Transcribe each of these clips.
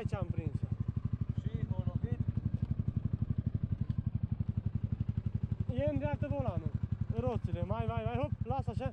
Aici am prins-o. Și o lovit. E în dreaptă volanul. Roțile, mai, mai, mai, hop, lasă așa.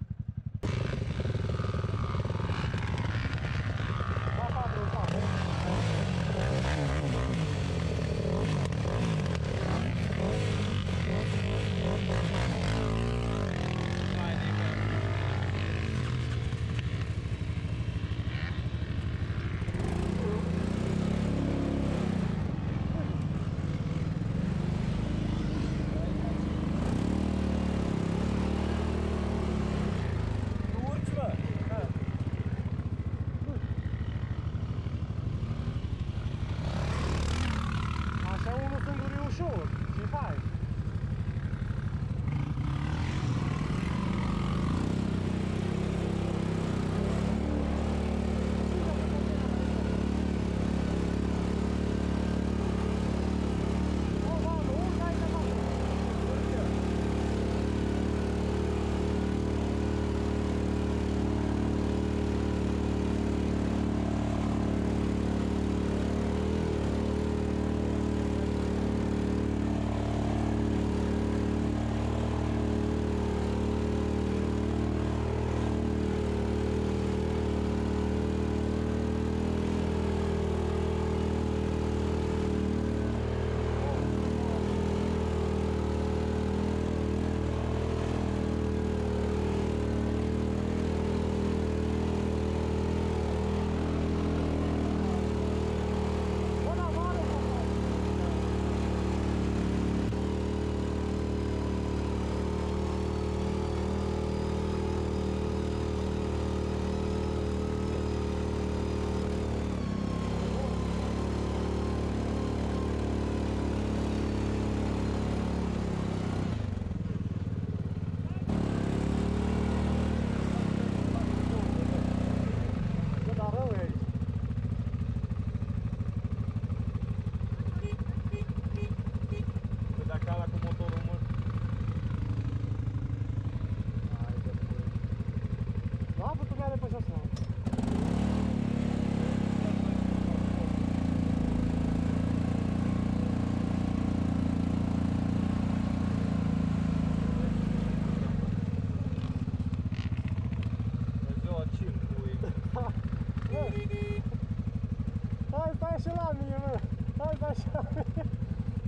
așa.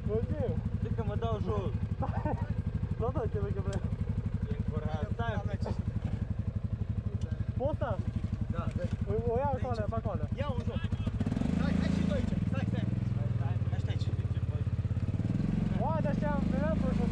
Nu știu. Zic că mă dau jos. Da, da, te vei că vrei. E încurajat. Stai. Posta? Da. O iau pe acolo, pe acolo. Ia un joc. Stai, stai și tu aici. Stai, stai. Stai, stai. Stai aici. Oa, dar știam, mi-am proșit.